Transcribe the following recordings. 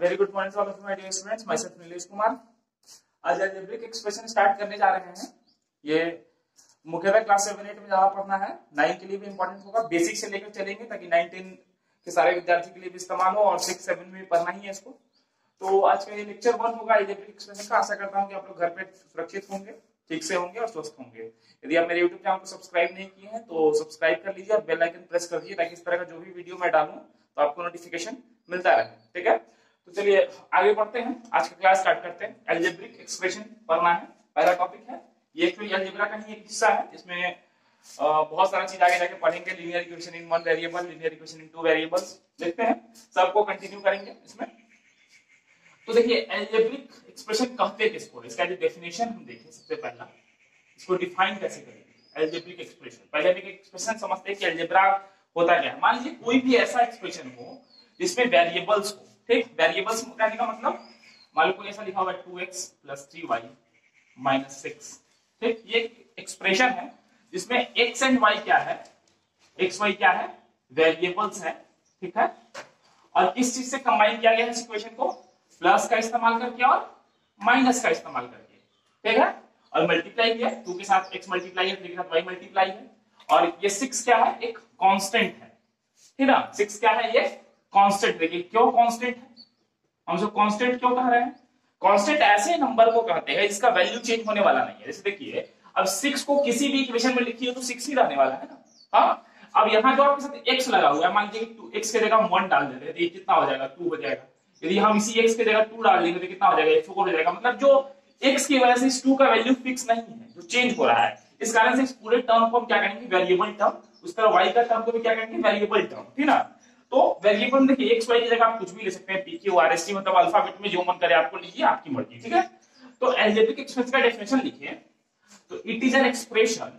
Very good morning all of my dear students myself Nilesh Kumar आज algebraic expression start करने जा रहे हैं। ये मुख्यतः क्लास सेवन एट में ज़्यादा पढ़ना है। नाइन के लिए भी इंपॉर्टेंट होगा। बेसिक से लेकर चलेंगे ताकि नाइन टेन के सारे विद्यार्थी के लिए भी इस्तेमाल हो और सिक्स सेवन में भी पढ़ना ही है इसको। तो आज का ये लेक्चर वन होगा। अलजेब्रिक एक्सप्रेशन का आशा करता हूँ कि आप लोग घर पे सुरक्षित होंगे, ठीक से होंगे और स्वस्थ होंगे। यदि आप मेरे YouTube चैनल को सब्सक्राइब नहीं किए हैं तो सब्सक्राइब कर लीजिए और बेल आइकन प्रेस कर दीजिए ताकि इस तरह का जो भी वीडियो मैं डालूं तो आपको नोटिफिकेशन मिलता रहे। ठीक है? तो चलिए आगे बढ़ते हैं। आज का क्लास स्टार्ट करते हैं। एल्जेब्रिक एक्सप्रेशन पढ़ना है। पहला टॉपिक है। ये एक्चुअली एल्जेब्रा का ही एक हिस्सा है। इसमें बहुत सारा चीज़ आगे जाके पढ़ेंगे। Linear equation in one variable linear equation in two variables देखते हैं। सबको कंटिन्यू करेंगे इसमें। तो देखिए एल्जेब्रिक एक्सप्रेशन कहते किसको? इसका जो डेफिनेशन हम देखें सबसे पहला। इसको डिफाइन कैसे करेंगे एल्जेब्रिक एक्सप्रेशन पहले भी एक्सप्रेशन समझते हैं कि एल्जेब्रा होता क्या है। मान लीजिए कोई भी ऐसा एक्सप्रेशन हो जिसमें वेरिएबल्स हो। ठीक? वेरिएबल्स कहने का मतलब? मान लो कोई ऐसा लिखा हुआ है two x plus three y minus six ठीक? ये एक्सप्रेशन है, जिसमें एक्स एंड वाई क्या है? एक्स वाई क्या है? वेरिएबल्स है। ठीक है? और किस चीज़ से कंबाइन किया गया है इक्वेशन को? प्लस का इस्तेमाल करके और माइनस का इस्तेमाल करके। ठीक है? और मल्टीप्लाई किया टू के साथ एक्स मल्टीप्लाई है थ्री के साथ वाई मल्टीप्लाई है। और ये सिक्स क्या है? एक कांस्टेंट है। ठीक है सिक्स क्या है ये? कांस्टेंट देखिए, क्यों कांस्टेंट है हम सब कांस्टेंट क्यों कह रहे हैं? कांस्टेंट ऐसे नंबर को कहते हैं, जिसका वैल्यू चेंज होने वाला नहीं है। जैसे देखिए, अब सिक्स को किसी भी इक्वेशन में लिखिए तो सिक्स ही रहने वाला है ना? हाँ? अब यहाँ जो आपके साथ एक्स लगा हुआ है, मान लीजिए टू एक्स के जगह वन डाल देते हैं तो कितना हो जाएगा? टू हो जाएगा। यदि हम इसी एक्स के जगह टू डाल देंगे तो कितना हो जाएगा? एक हो जाएगा। मतलब जो एक्स की वजह से इस टू का वैल्यू फिक्स नहीं है, जो चेंज हो रहा है, इस कारण से इस पूरे टर्म को हम क्या कहेंगे? वेरिएबल टर्म उस तरह वाई का टर्म को भी क्या कहेंगे? वेरिएबल टर्म ठीक ना? वेरिएबल में देखिए एक्स वाई की जगह आप कुछ भी ले सकते हैं P Q R S T मतलब अल्फ़ाबेट में जो मन करे आपको लीजिए आपकी मर्ज़ी, ठीक है? तो एल्जेब्रिक एक्सप्रेशन का डेफिनेशन लिखिए। तो it is an expression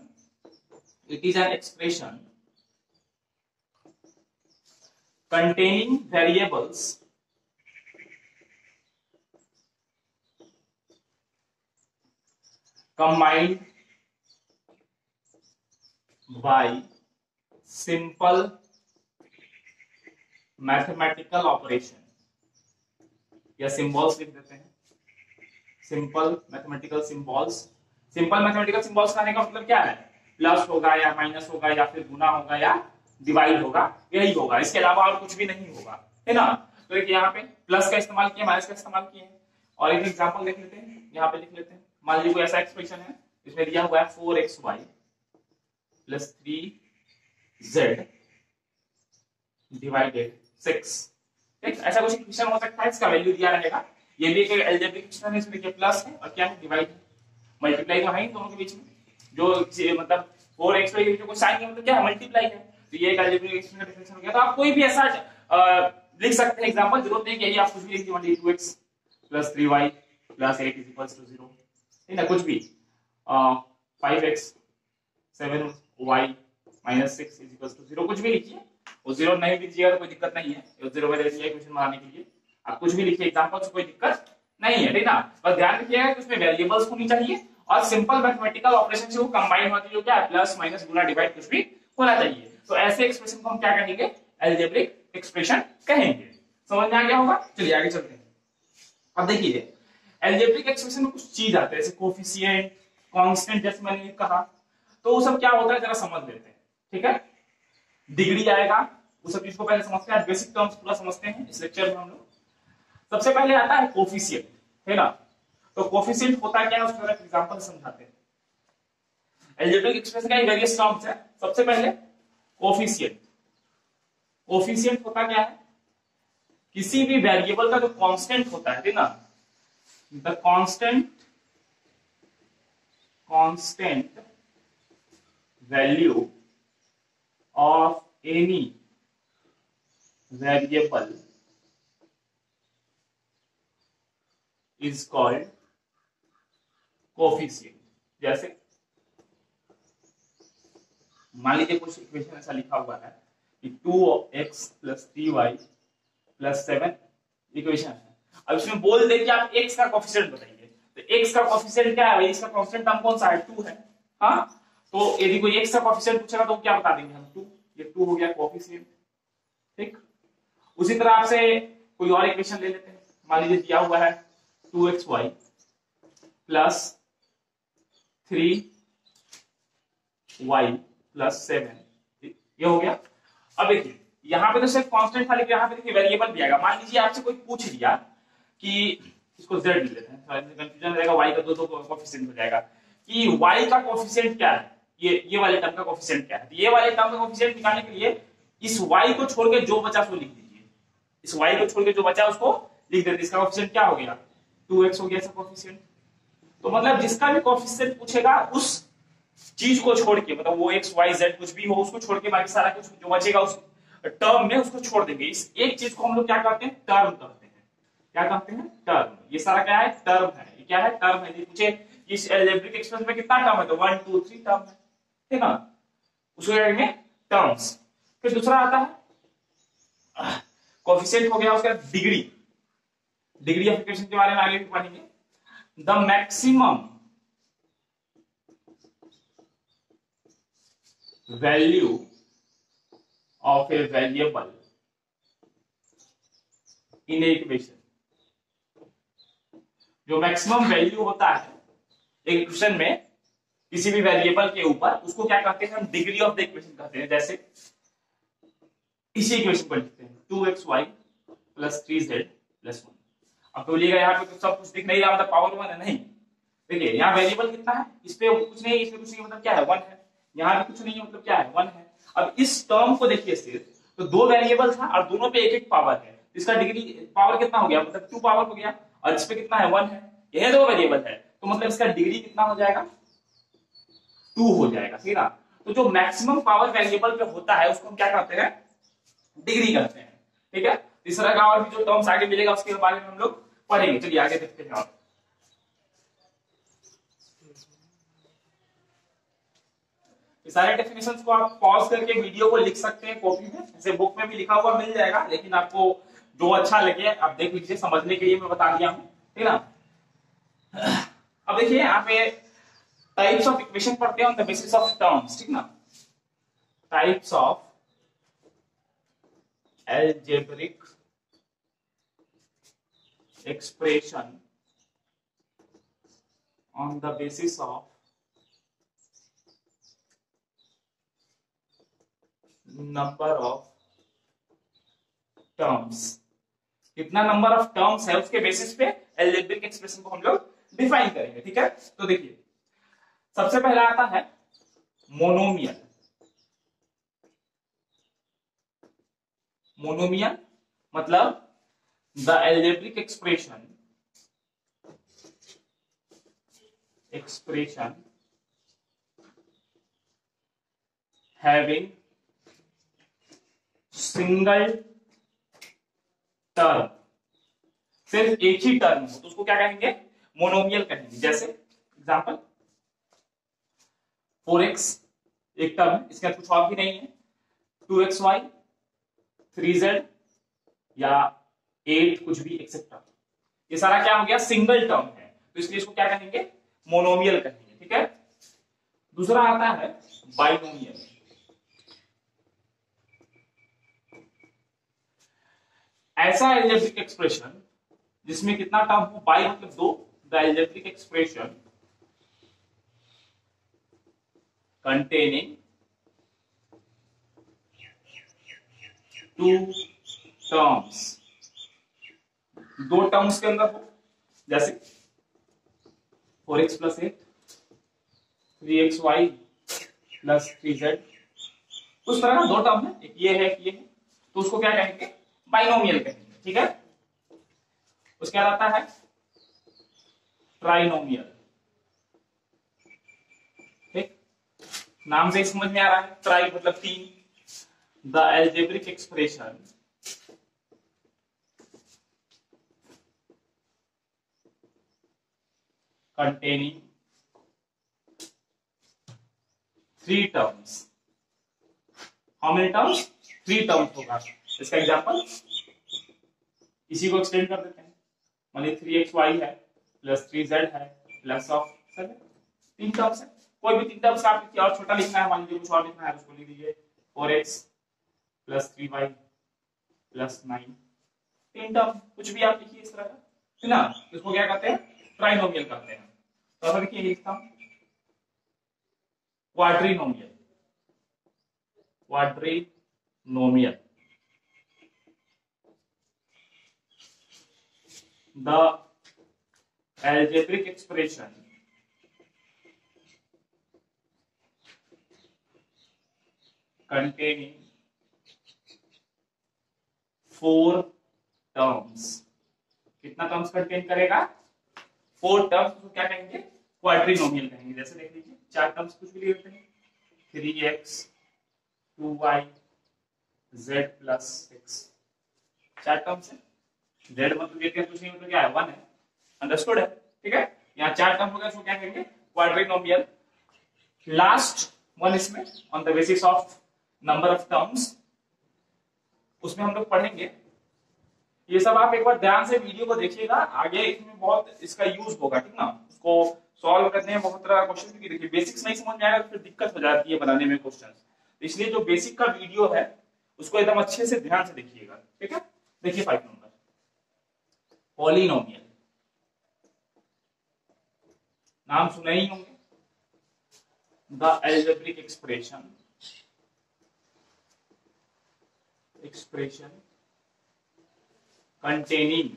it is an expression containing variables combined by simple mathematical operation या सिंबल्स लिख देते हैं। Simple mathematical symbols simple mathematical symbols का मतलब क्या है? प्लस होगा या माइनस होगा या फिर गुना होगा या डिवाइड होगा, यही होगा। इसके अलावा और कुछ भी नहीं होगा। है ना? तो देखिए यहाँ पे प्लस का इस्तेमाल किया माइनस का इस्तेमाल किया और एक एग्ज़ाम्पल देख लेते हैं। यहाँ पे लिख लेते हैं। मान लीजिए ऐसा एक्सप्रेशन है, इसमें दिया हुआ है four x y plus three z divided six. ऐसा कुछ इक्वेशन हो सकता है, इसका वैल्यू दिया रहेगा। ये भी एक एल्जेब्रिक इक्वेशन है, इसमें प्लस है और क्या है? डिवाइड मल्टीप्लाई तो है ही दोनों के बीच में। जो मतलब फोर एक्स वाई के बीच में साइन मतलब क्या है? मल्टीप्लाई है। तो ये एक एल्जेब्रिक इक्वेशन का डेफिनेशन हो गया। तो आप कोई भी ऐसा लिख सकते हैं एग्जांपल ज़रूरत नहीं कि आप कुछ भी लिख दीजिए 2x 3y 8 0 ठीक है कुछ भी। Five x seven y minus six is equal to zero कुछ भी लिखिए। वो ज़ीरो नहीं दीजिएगा तो कोई दिक्कत नहीं है। ज़ीरो में दीजिए क्वेश्चन बनाने के लिए। आप कुछ भी लिखिए एग्ज़ाम्पल से कोई दिक्कत नहीं है ठीक ना? बस ध्यान रखिएगा कि उसमें वेरिएबल्स होनी चाहिए और सिंपल मैथमेटिकल ऑपरेशन से वो कंबाइन होती जो क्या प्लस माइनस गुना डिवाइड कुछ भी होना चाहिए। तो ऐसे एक्सप्रेशन को हम क्या कहेंगे? एल्जेब्रिक एक्सप्रेशन कहेंगे। समझ में आ गया होगा? चलिए आगे चलते हैं। अब देखिए एल्जेब्रिक एक्सप्रेशन में कुछ चीज़ आते हैं, जैसे कोफिशिएंट कांस्टेंट जैसे मैंने कहा। तो वो सब क्या होता है? जरा समझ लेते हैं। ठीक है? डिग्री आएगा वो सब चीज़ को पहले समझते हैं बेसिक टर्म्स पूरा समझते हैं, इस लेक्चर में हम लोग। सबसे पहले आता है कोफिशिएंट है ना? तो कोफिशिएंट होता क्या है, उसका एग्जांपल समझाते हैं। एल्जेब्रिक एक्सप्रेशन का वेरियस टर्म्स है। सबसे पहले कोफिशिएंट कोफिशिएंट होता क्या है? किसी भी वेरिएबल का जो कांस्टेंट होता है ना? The constant constant value of any variable is called coefficient. जैसे मान लीजिए कुछ इक्वेशन ऐसा लिखा हुआ है कि two x plus three y plus seven equation है। अब इसमें बोल दे कि आप x का कोफिशिएंट बताइए। तो x का कोफिशिएंट क्या है? इसका कांस्टेंट टर्म कौन सा है? टू है। हाँ? तो यदि कोई x का कोफिशिएंट पूछेगा तो क्या बता देंगे? हम टू ये टू हो गया कोफिशिएंट ठीक? उसी तरह आपसे कोई और इक्वेशन ले लेते हैं। मान लीजिए दिया हुआ है two x y plus three y plus seven ये हो गया। अब देखिए, यहाँ पे तो सिर्फ़ कांस्टेंट था, लेकिन यहाँ पे देखिए वेरिएबल भी आएगा मान लीजिए आपसे कोई पूछ लिया कि इसको जेड ले लेते हैं कंफ्यूजन हो जाएगा वाई का दो दो कोफिशिएंट हो जाएगा। कि वाई का कोफिशिएंट क्या है? ये ये वाले टर्म का कोफिशिएंट क्या है? ये वाले टर्म का कोफिशिएंट निकालने के लिए इस वाई को छोड़ के जो बचा उसको लिख दीजिए। इस वाई को छोड़ के जो बचा उसको लिख देते इसका कोफिशिएंट क्या हो गया? टू हो गया इसका कोफिशिएंट तो मतलब जिसका भी कोफिशिएंट पूछेगा, उस चीज़ को छोड़ के मतलब वो एक्स वाई जेड कुछ भी हो, उसको छोड़ के बाकी सारा कुछ जो बचेगा उस टर्म में, उसको छोड़ देंगे। इस एक चीज़ को हम लोग क्या कहते हैं? टर्म कहते हैं। क्या कहते हैं? टर्म ये सारा क्या है? टर्म है। ये क्या है? टर्म है। पूछे, इस एल्जेब्रिक एक्सप्रेशन में कितना टर्म है? तो वन टू थ्री टर्म है ठीक है उसको कहेंगे टर्म्स फिर दूसरा आता है कोफिशिएंट हो गया उसका डिग्री डिग्री ऑफ़ इक्वेशन के बारे में आगे पढ़ेंगे. The maximum value of a variable in a equation. जो मैक्सिमम वैल्यू होता है, एक इक्वेशन में किसी भी वेरिएबल के ऊपर, उसको क्या कहते हैं? हम डिग्री ऑफ़ द इक्वेशन कहते हैं। जैसे इसी इक्वेशन को लिखते हैं। Two x y plus three z plus one अब तो बोलिएगा, यहाँ पे तो सब कुछ दिख नहीं रहा मतलब पावर वन है, नहीं। देखिए, यहाँ वेरिएबल कितना है? इस पे कुछ नहीं इसमें कुछ नहीं मतलब क्या है? वन है। यहाँ पे कुछ नहीं है मतलब क्या है? वन है। अब इस टर्म को देखिए सिर्फ़ तो दो वेरिएबल था और दोनों पे एक एक पावर है। इसका डिग्री पावर कितना हो गया? मतलब टू पावर हो गया। और इस पे कितना है? वन है। यह दो वेरिएबल है। तो मतलब इसका डिग्री कितना हो जाएगा? टू हो जाएगा, ठीक है ना? तो जो मैक्सिमम पावर वेरिएबल पे होता है, उसको हम क्या कहते हैं? डिग्री कहते हैं। ठीक है? तीसरा का और भी जो टर्म्स आगे मिलेगा, उसके बारे में हम लोग पढ़ेंगे। चलिए, आगे देखते हैं। और सारे डेफिनेशंस को आप पॉज करके वीडियो को लिख सकते हैं कॉपी में। ऐसे बुक में भी लिखा हुआ मिल जाएगा, लेकिन आपको जो अच्छा लगे, आप देख लीजिए, समझने के लिए मैं बता दिया हूँ। ठीक ना? अब देखिए, यहाँ पे टाइप्स ऑफ़ इक्वेशन पढ़ते हैं on the basis of terms ठीक ना? Types of algebraic expression on the basis of number of terms कितना नंबर ऑफ़ टर्म्स है उसके बेसिस पे एल्जेब्रिक एक्सप्रेशन को हम लोग डिफाइन करेंगे, ठीक है? तो देखिए, सबसे पहला आता है मोनोमियल मोनोमियल मतलब the algebraic expression expression having single term सिर्फ़ एक ही टर्म हो तो उसको क्या कहेंगे? मोनोमियल कहेंगे। जैसे एग्जांपल एक्स एक टर्म इसका कुछ और भी नहीं है। Two x y three z या एट कुछ भी एक्सेट्रा ये सारा क्या हो गया? सिंगल टर्म है। तो इसलिए इसको क्या कहेंगे? मोनोमियल कहेंगे, ठीक है? दूसरा आता है बाइनोमियल। ऐसा एल्जेब्रिक एक्सप्रेशन जिसमें कितना टर्म हो? बाई मतलब दो। The algebraic expression containing two terms दो टर्म्स के अंदर हो। जैसे four x plus eight three x y plus three z उस तरह का दो टर्म है। एक ये है, एक ये है। तो उसको क्या कहेंगे? बाइनोमियल कहेंगे। ठीक है? उसके बाद आता है ट्राइनोमियल ठीक? नाम से समझ में आ रहा है। ट्राई मतलब तीन। The algebraic expression containing three terms. How many terms? Three terms होगा। इसका एग्ज़ाम्पल इसी को एक्सटेंड कर देते हैं। मान थ्री एक्स वाई है प्लस थ्री जेड है प्लस ऑफ़ सेवन तीन टर्म्स है। कोई भी तीन टर्म्स आप और छोटा लिखना है, मान लीजिए कुछ और लिखना है, उसको लिख दीजिए। Four x plus three y plus nine तीन टर्म कुछ भी आप लिखिए इस तरह का। है ना? इसको क्या कहते हैं? ट्राइनोमियल कहते हैं। तो अगर देखिए लिखता हूँ। Quadrinomial quadrinomial the algebraic expression containing four terms. कितना टर्म्स कंटेन करेगा? फोर टर्म्स को क्या कहेंगे? क्वाड्रीनोमियल कहेंगे। जैसे देख लीजिए, चार टर्म्स कुछ भी लेते हैं। Three x two y z plus x चार टर्म्स है। जेड मतलब ये कुछ नहीं मतलब क्या है? वन है। अंडरस्टूड है? ठीक है? यहाँ चार टर्म हो गया इसको क्या कहेंगे? क्वाड्रीनोमियल लास्ट वन इसमें on the basis of number of terms उसमें हम लोग पढ़ेंगे। ये सब आप एक बार ध्यान से वीडियो को देखिएगा। आगे इसमें बहुत इसका यूज़ होगा, ठीक ना? उसको सॉल्व करने में बहुत तरह क्वेश्चन भी देखिए। बेसिक्स नहीं समझ में आएगा तो फिर दिक्कत हो जाती है बनाने में क्वेश्चन तो इसलिए जो बेसिक का वीडियो है, उसको एकदम अच्छे से ध्यान से देखिएगा, ठीक है? देखिए फाइव नंबर पॉलिनोमियल नाम सुने ही होंगे। The algebraic expression expression containing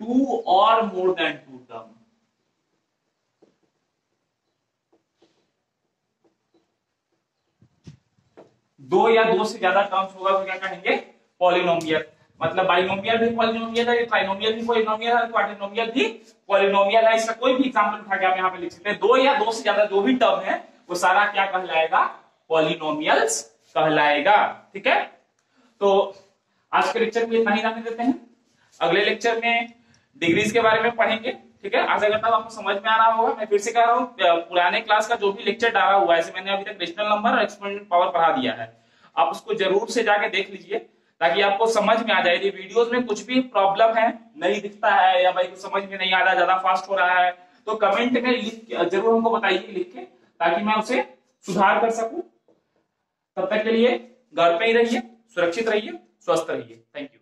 two or more than two term दो या दो से ज़्यादा टर्म्स होगा तो क्या कहेंगे? पॉलिनोमियल मतलब बाइनोमियल भी पॉलिनोमियल है ट्राइनोमियल भी पॉलिनोमियल है क्वाड्रिनोमियल भी पॉलिनोमियल है। इसका कोई भी एग्जांपल उठा के आप यहाँ पे लिख सकते हैं। दो या दो से ज़्यादा जो भी टर्म है वो सारा क्या कहलाएगा? पॉलिनोमियल्स कहलाएगा। ठीक है? तो आज के लेक्चर में इतना ही जाने देते हैं। अगले लेक्चर में डिग्रीज के बारे में पढ़ेंगे। ठीक है? आशा करता हूँ आपको समझ में आ रहा होगा, मैं फिर से कह रहा हूँ पुराने क्लास का जो भी लेक्चर डाला हुआ है मैंने अभी तक रेशनल नंबर और एक्सपोनेंशियल पावर पढ़ा दिया है, आप उसको ज़रूर से जाके देख लीजिए, ताकि आपको समझ में आ जाए। यदि वीडियोस में कुछ भी प्रॉब्लम है नहीं दिखता है, या भाई कुछ समझ में नहीं आ रहा, ज़्यादा फास्ट हो रहा है तो कमेंट में लिख ज़रूर हमको बताइए, लिख के ताकि मैं उसे सुधार कर सकूँ। तब तक के लिए घर पे ही रहिए, सुरक्षित रहिए, स्वस्थ रहिए। Thank you